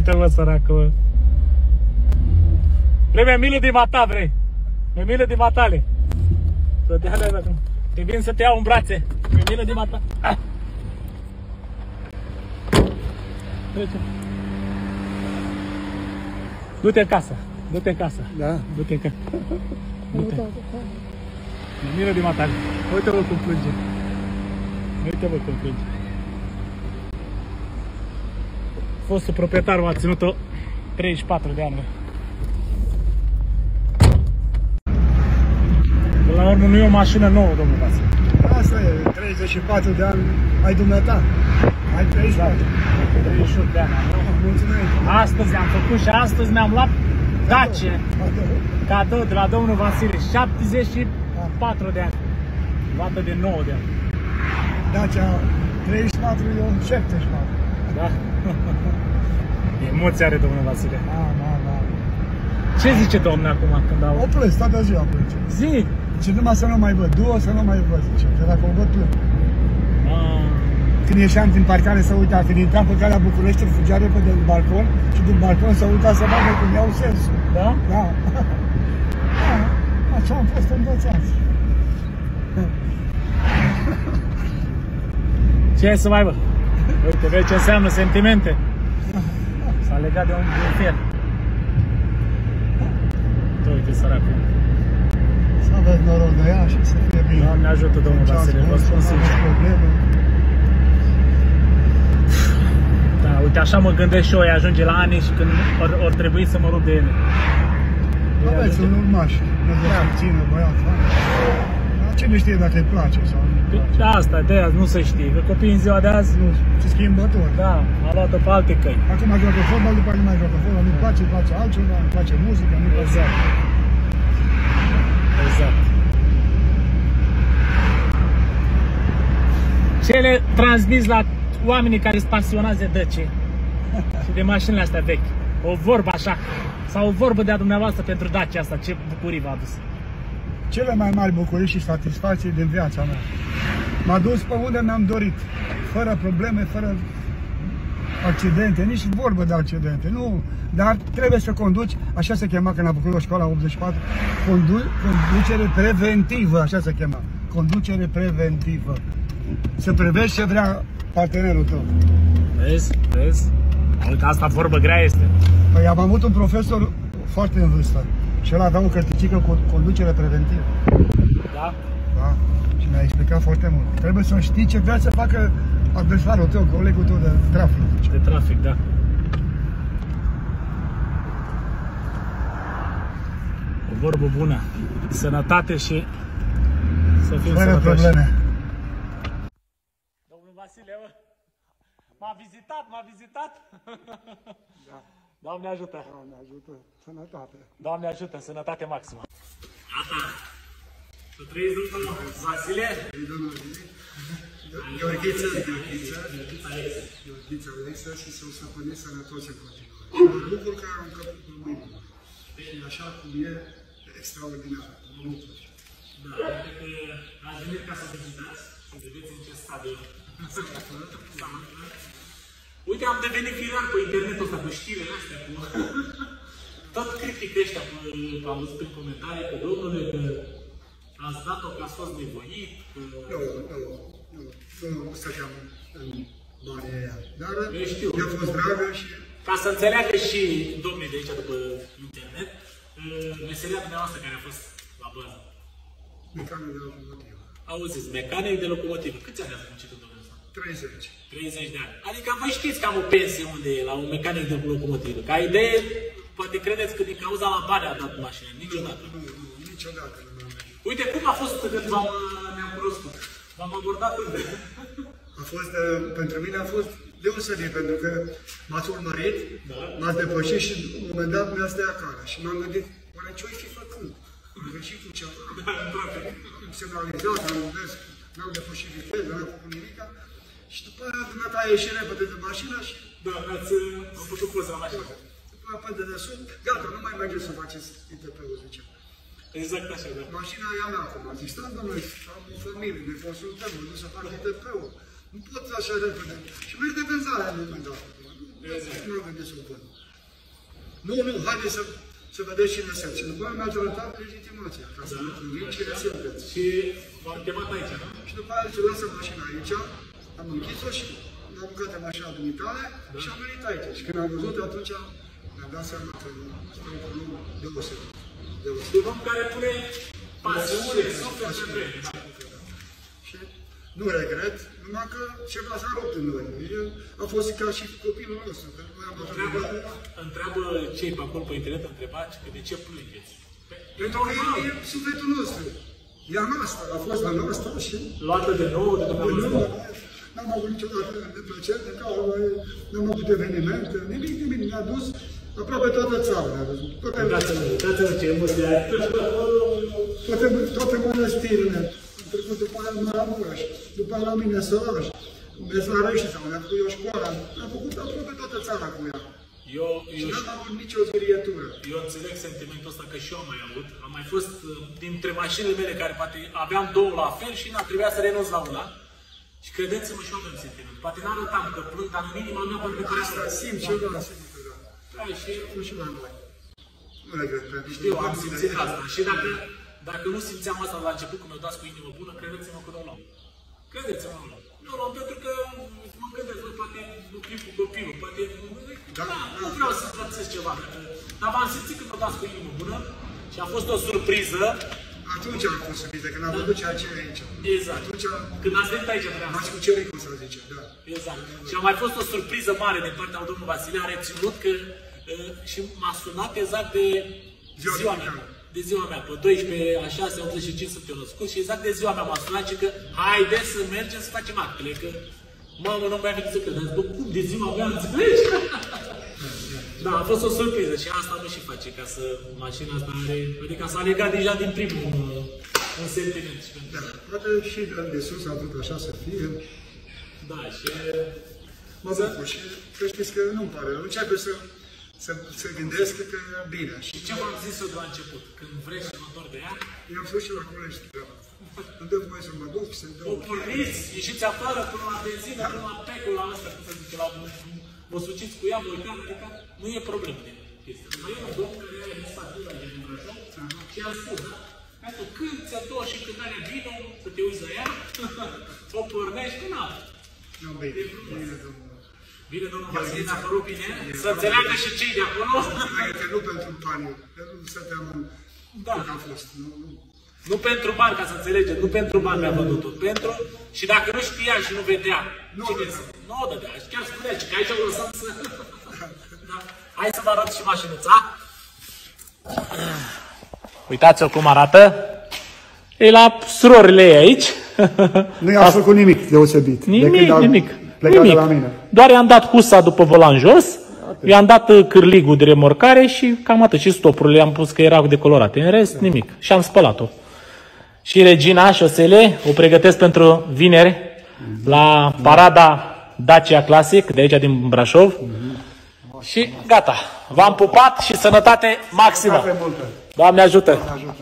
Uite-l, mă, săracă, mă. Vrei mai milă din mata, vrei? Mai milă din matale. Să te alea acum. Te vin să te iau în brațe. Mai milă din mata. Ah. Trece. Du-te în casă. Du-te în casă. Da. Du-te în casă. Du-te. Mai milă din matale. Uite-vă cum plânge. Uite-vă cum plânge. Fostul proprietar m-a ținut-o 34 de ani. bă. Până la urmă nu e o mașină nouă, domnul Vasile. Asta e, 34 de ani ai dumneata. Ai 34. 38 de ani. am luat. Mulțumesc. Astăzi am făcut și astăzi mi-am luat Dacia cadou de la domnul Vasile. 74 de ani. Luată de 9 de ani. Dacia 34, eu 74. Da? Emoții are domnul Vasile. Da, da, da. Ce zice domnul acum când au... O plâns, toată ziua plânge. Zi! Ce numai să nu mai văd, două să nu mai văd, zice. Că dacă o văd plâng. Ah, Când ieșeam din parcare să uita, când intram pe calea București, îl fugea repede din balcon și din balcon să uita să vadă cum iau sensul. da? Da. da. Așa am fost învățați. Ce ai să mai vă? Uite, vezi ce înseamnă sentimente? S-a legat de un, de un fier. Tu uite, săracul. Să aveți noroc de ea și să fie bine. Doamne ajută, domnul Ce ați Vasile, vă fost, spun n-aveți sincer. probleme. Da, uite, așa mă gândesc și eu, îi ajunge la ani și când or, or trebui să mă rup de ele. Aveți un urmaș, nu vă Da. țină băiat, fain. Dar Cine știe dacă îi place sau nu îi place. Da, asta, de azi nu se știe, că copiii în ziua de azi, Nu, se schimbător. da, a luat-o pe alte căi. Acum joacă fotbal, după aceea nu mai joacă fotbal, nu-i place, îi place altceva, îi place muzica, nu-i place. Exact. Exact. Ce le transmis la oamenii care sunt pasionați de dăce și de mașinile astea vechi? O vorbă așa, sau o vorbă de-a dumneavoastră pentru Dacia asta, ce bucurii v-a adus? Cele mai mari bucurii și satisfacții din viața mea. M-a dus pe unde mi-am dorit, fără probleme, fără accidente, nici vorbă de accidente, nu. Dar trebuie să conduci, așa se chema când am făcut la școala 84, condu- conducere preventivă, așa se chema. Conducere preventivă. Să prevești ce vrea partenerul tău. Vezi? Vezi? Uite, asta vorbă grea este. Păi am avut un profesor foarte în vârstă și el avea o cărticică cu conducere preventivă. Da? Da? Și mi-a explicat foarte mult. Trebuie să știi ce vrea să facă adversarul tău, colegul tău de trafic. zice. De trafic, da. O vorbă bună. Sănătate și să fim Fără sănătoși. probleme. Domnul Vasile, mă, m-a vizitat, m-a vizitat. Da. Doamne ajută. Doamne ajută, sănătate. Doamne ajută, sănătate maximă. Gata. Să trăiți, domnul Vasile. Gheorghiță, Gheorghiță, Gheorghiță Alexa și să o stăpânești sănătos în continuare. Mă bucur că am căput pe mâine. Și așa cum e, extraordinar. Mă bucur. Da, cred că ați venit ca să vizitați, să vedeți în ce stadiu se află. Se află. Uite, am devenit viral pe internetul ăsta, cu știrile astea, cu... Tot critică ăștia, că am văzut în comentarii, că domnule, că ați dat-o că ați fost nevoit, că... Nu, nu, nu, nu stăteam în banii aia. Dar Eu știu. mi-a fost dragă și Ca să înțeleagă și domnii de aici după internet, uh, meseria dumneavoastră care a fost la bază. mecanic de locomotivă. Auziți, mecanic de locomotivă. Câți ani ați muncit în domeniul ăsta? 30. 30 de ani. Adică voi știți că am o pensie unde e la un mecanic de locomotivă. Ca idee, poate credeți că din cauza la bani a dat mașină. Niciodată. Nu, nu, niciodată nu mi-am venit. Uite, cum a fost când v-am, ne-am cunoscut? V-am abordat unde? A fost, uh, pentru mine a fost deosebit, pentru că m-ați urmărit, Da. m-ați depășit și în un moment dat mi-ați tăiat cara. Și m-am gândit, oare ce-o fi făcut? Am greșit cu ceva. Am semnalizat, am mers, n-am depășit viteză, n-am făcut nimica. Și după aia, dumneata a ieșit repede de mașină și Da, ați uh, am făcut poză la mașină. după aia pe dedesubt, gata, nu mai mergeți să faceți ITP-ul, zice. Exact așa, da. Mașina e a mea acum. Zic, stai, domnule, am o familie, ne consultăm, nu să fac ITP-ul. Nu pot așa repede. Și merg de vânzare în moment dat. m-am gândit să o vând. Nu, nu, haideți să, să vedeți cine sunt. Și după aia mi-ați arătat legitimația, ca să Da. vin cine sunteți. Și v-am chemat aici, nu? Și după aia zice, lasă mașina aici, am închis-o și m-am băgat în mașina dumitale și am venit aici. Și când am văzut atunci, mi-am dat seama că este un volum deosebit. Deosebit. Un om care pune pasiune, suflet în vreme. Da. Și nu regret, numai că ceva s-a rupt în noi. El a fost ca și copilul nostru, că noi am Întreabă, avut întreabă cei pe acolo pe internet, întrebați că de ce plângeți. Pentru că e, e sufletul nostru. E a noastră, a fost a noastră și Luată de nou de de dumneavoastră. nou, n-am avut niciodată de plăcere, de care n-am avut evenimente, nimic, nimic. Ne-a dus aproape toată țara, ne-a dus. Toate, Uitați-vă, uitați-vă ce emoție ai. toate, toate mănăstirile. Am trecut după aia în Maramureș, după aia la mine Săraș, Bezlarește sau ne-a făcut eu școala. Am făcut aproape toată țara cu ea. Eu, Și eu, n-am avut nicio zvirietură. eu înțeleg sentimentul ăsta că și eu am mai avut. Am mai fost uh, dintre mașinile mele care poate aveam două la fel și n-a trebuit să renunț la una. Și credeți-mă și eu aveam sentiment. Poate n-arătam că plâng, dar în inima mea pentru că Asta simt și eu, da, simt că da. Da, și Nu și la noi. Nu regret pentru știu, am simțit asta. Și dacă, dacă nu simțeam asta la început, când mi-o dați cu inimă bună, credeți-mă că nu o luam. Credeți-mă, nu o luam. Nu o luam pentru că mă gândesc, bă, poate nu fiu cu copilul, poate... Da, Da, nu vreau să părțesc ceva. dacă- Dar v-am simțit când mi-o dați cu inimă bună și a fost o surpriză. Atunci am fost surprins, când am văzut ceea ce e aici. Exact. Atunci Când ați venit aici, vreau m-ați cucerit, cum să zice, da. Exact. Și a mai fost o surpriză mare din partea lui domnul Vasile, a reținut că uh, și m-a sunat exact de Ziua ziua ta. mea. De ziua mea, pe 12 a 6 85 sunt eu născut și exact de ziua mea m-a sunat și că haide să mergem să facem actele, că mamă, nu mai venit să cred. Dar zic, "Bă, cum, de ziua mea înțelegi? Da, a fost o surpriză și asta nu și face ca să mașina asta are, adică s-a legat deja din primul uh, un sentiment. Și pentru- Da, poate și de sus a vrut așa să fie. Da, și Mă bucur și că știți că nu-mi pare rău. Începe să, să, să gândesc că e bine. Și ce v-am zis eu de la început? Când vreți să mă întorc de ea, i-am spus și la colegi treaba asta. Îmi dă voie să mă duc, să-mi dau o porniți, ieșiți afară până la benzină, până la pecul la ăsta, cum se zice, la vă suciți cu ea, vă uitați, adică nu e problemă de chestia. Mai e un domn care are în statul de din Brașov și a spus, da? Iată, când ți-a doua și când are vinul, să te uiți la ea, o pornești cu n Nu, bine, bine, domnul. Bine, domnul Vasile, ne-a părut bine, să înțeleagă și cei de acolo. Adică nu pentru bani, că nu stăteam în... Da. Cât am fost, nu, nu. Nu pentru bani, ca să înțelegeți, nu pentru bani mi-a vândut-o. Pentru, și dacă nu știa și nu vedea, Nu cine dădea. sunt? Nu o dădea. Și chiar spunea că aici o lăsăm să... da. Hai să vă arăt și mașinuța. Uitați-o cum arată. E la surorile ei aici. Nu i-a făcut nimic deosebit. Nimic, nimic. Plecat nimic. de la mine. Doar i-am dat husa după volan jos, i-am dat uh, cârligul de remorcare și cam atât. Și stopurile i-am pus că erau decolorate. În rest, nimic. Și am spălat-o. Și Regina Șosele o pregătesc pentru vineri la parada Dacia Classic de aici din Brașov. Și gata. V-am pupat și sănătate maximă. Foarte multă. Doamne ajută! Ajută.